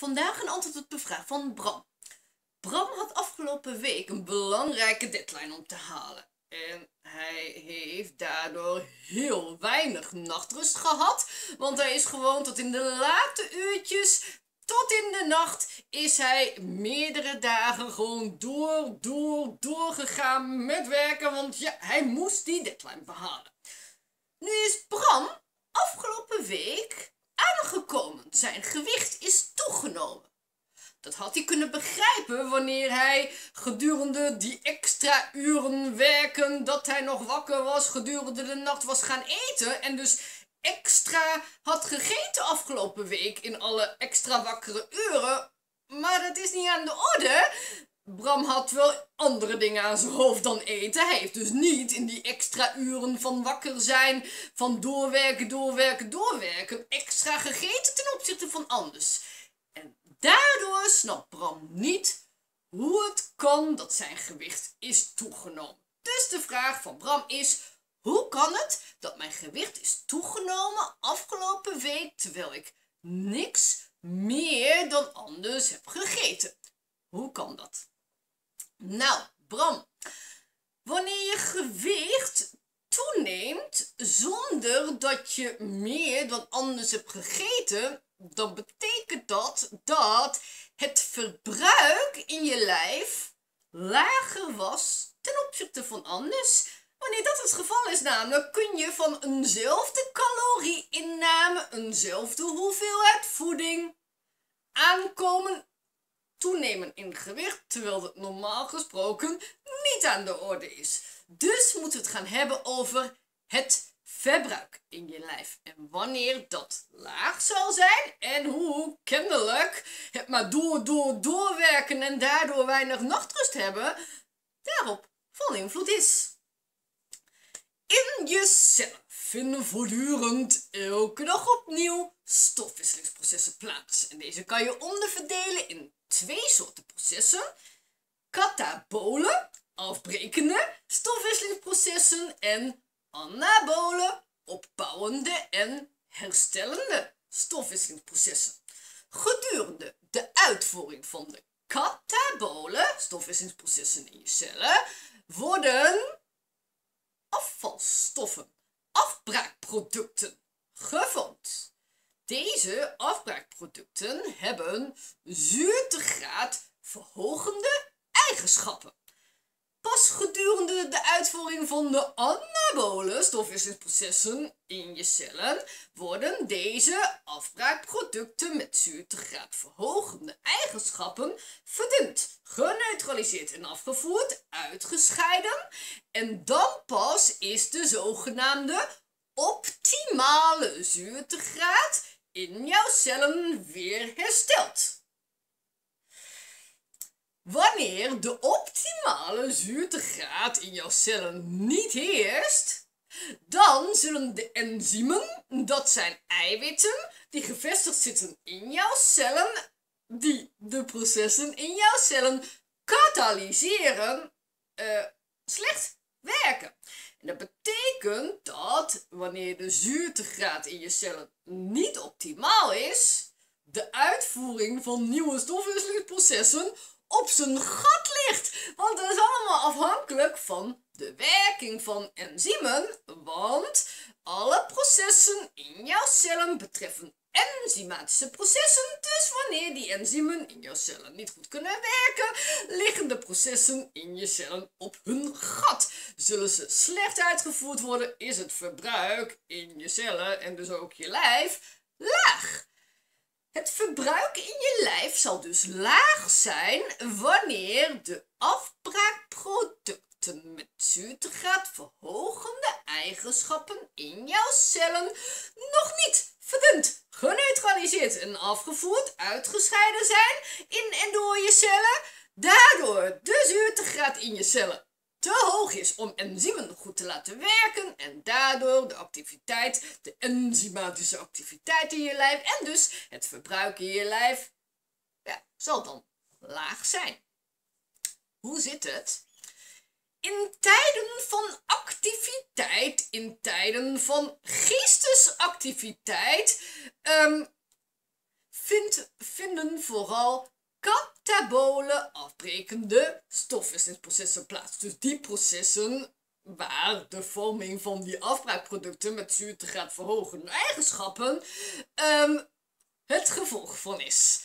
Vandaag een antwoord op de vraag van Bram. Bram had afgelopen week een belangrijke deadline om te halen. En hij heeft daardoor heel weinig nachtrust gehad. Want hij is gewoon tot in de late uurtjes, tot in de nacht, is hij meerdere dagen gewoon door, door, doorgegaan met werken. Want ja, hij moest die deadline behalen. Nu is Bram afgelopen week aangekomen. Zijn gewicht is toegenomen. Dat had kunnen begrijpen wanneer hij gedurende die extra uren werken dat hij nog wakker was, gedurende de nacht was gaan eten en dus extra had gegeten afgelopen week in alle extra wakkere uren. Maar dat is niet aan de orde. Bram had wel andere dingen aan zijn hoofd dan eten. Hij heeft dus niet in die extra uren van wakker zijn, van doorwerken, doorwerken, doorwerken, extra gegeten ten opzichte van anders. Daardoor snapt Bram niet hoe het kan dat zijn gewicht is toegenomen. Dus de vraag van Bram is, hoe kan het dat mijn gewicht is toegenomen afgelopen week terwijl ik niks meer dan anders heb gegeten? Hoe kan dat? Nou, Bram, wanneer je gewicht toeneemt zonder dat je meer dan anders hebt gegeten, dan betekent dat dat het verbruik in je lijf lager was ten opzichte van anders. Wanneer dat het geval is namelijk, kun je van eenzelfde calorieinname, eenzelfde hoeveelheid voeding aankomen toenemen in gewicht, terwijl het normaal gesproken niet aan de orde is. Dus moeten we het gaan hebben over het verbruik in je lijf. En wanneer dat laag zal zijn en hoe kennelijk het maar door, door, doorwerken en daardoor weinig nachtrust hebben, daarop van invloed is. In je cellen vinden voortdurend elke dag opnieuw stofwisselingsprocessen plaats. En deze kan je onderverdelen in twee soorten processen. Katabole, afbrekende stofwisselingsprocessen en anabole, opbouwende en herstellende stofwisselingsprocessen. Gedurende de uitvoering van de katabole, stofwisselingsprocessen in je cellen, worden afvalstoffen, afbraakproducten gevormd. Deze afbraakproducten hebben zuurtegraad verhogende eigenschappen. Gedurende de uitvoering van de anabole stofwisselingsprocessen in je cellen worden deze afbraakproducten met zuurtegraad verhogende eigenschappen verdund, geneutraliseerd en afgevoerd, uitgescheiden en dan pas is de zogenaamde optimale zuurtegraad in jouw cellen weer hersteld. Wanneer de optimale zuurtegraad in jouw cellen niet heerst, dan zullen de enzymen, dat zijn eiwitten, die gevestigd zitten in jouw cellen, die de processen in jouw cellen katalyseren, uh, slecht werken. En dat betekent dat wanneer de zuurtegraad in je cellen niet optimaal is, de uitvoering van nieuwe stofwisselingsprocessen op zijn gat ligt. Want dat is allemaal afhankelijk van de werking van enzymen. Want alle processen in jouw cellen betreffen enzymatische processen. Dus wanneer die enzymen in jouw cellen niet goed kunnen werken, liggen de processen in je cellen op hun gat. Zullen ze slecht uitgevoerd worden, is het verbruik in je cellen en dus ook je lijf laag. Het verbruik in je lijf zal dus laag zijn wanneer de afbraakproducten met zuurtegraad verhogende eigenschappen in jouw cellen nog niet verdund, geneutraliseerd en afgevoerd, uitgescheiden zijn in en door je cellen. Daardoor de zuurtegraad in je cellen te hoog is om enzymen goed te laten werken en daardoor de activiteit, de enzymatische activiteit in je lijf en dus het verbruik in je lijf, ja, zal dan laag zijn. Hoe zit het? In tijden van activiteit, in tijden van geestesactiviteit, um, vindt, vinden vooral katabole afbrekende stofwisselingsprocessen plaats. Dus die processen waar de vorming van die afbraakproducten met zuurte gaat verhogen eigenschappen um, het gevolg van is.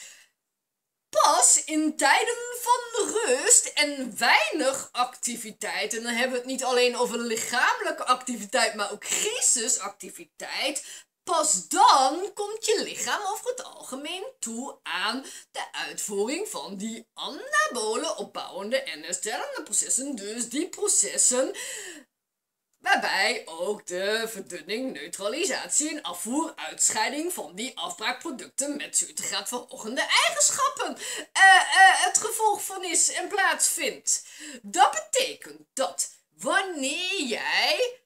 Pas in tijden van rust en weinig activiteit, en dan hebben we het niet alleen over lichamelijke activiteit, maar ook geestesactiviteit, pas dan komt je lichaam over het algemeen toe aan de uitvoering van die anabole opbouwende en herstellende processen. Dus die processen Waarbij ook de verdunning, neutralisatie en afvoer, uitscheiding van die afbraakproducten met zuurtegraad verhogende eigenschappen uh, uh, het gevolg van is en plaatsvindt. Dat betekent dat wanneer jij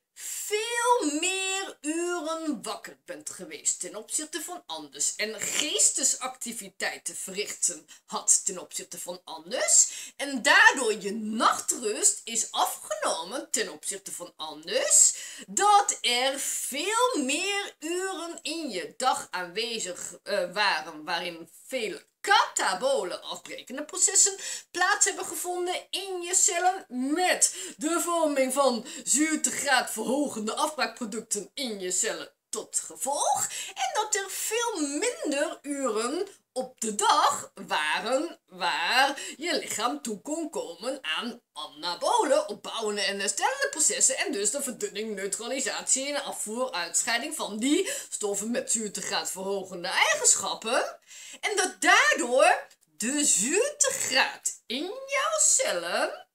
veel meer uren wakker bent geweest ten opzichte van anders en geestesactiviteiten verrichten had ten opzichte van anders. En daardoor je nachtrust is afgenomen ten opzichte van anders, dat er veel meer uren in je dag aanwezig uh, waren waarin vele katabole afbrekende processen plaats hebben gevonden in je cellen met de vorming van zuurtegraad verhogende afbraakproducten in je cellen tot gevolg. En dat er veel minder uren op de dag waren waar je lichaam toe kon komen aan anabole, opbouwende en herstellende processen en dus de verdunning, neutralisatie en afvoer, uitscheiding van die stoffen met zuurtegraad verhogende eigenschappen. En dat daardoor de zuurtegraad in jouw cellen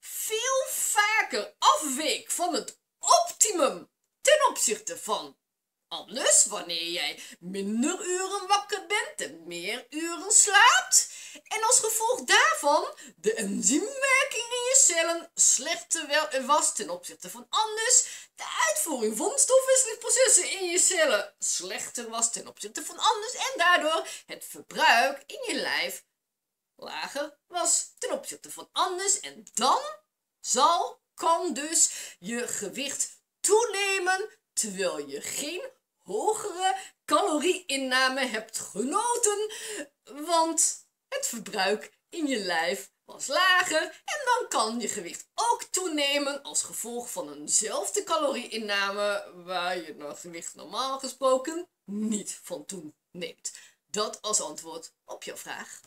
veel vaker afweek van het optimum ten opzichte van anders wanneer jij minder uren wakker bent en meer uren slaapt. En als gevolg daarvan de enzymwerking in je cellen slechter was ten opzichte van anders. De uitvoering van stofwisselingsprocessen in je cellen slechter was ten opzichte van anders. En daardoor het verbruik in je lijf lager was ten opzichte van anders. En dan zal, kan dus je gewicht toenemen terwijl je geen hogere calorieinname hebt genoten, want het verbruik in je lijf was lager en dan kan je gewicht ook toenemen als gevolg van eenzelfde calorieinname waar je het gewicht normaal gesproken niet van toeneemt. Dat als antwoord op jouw vraag.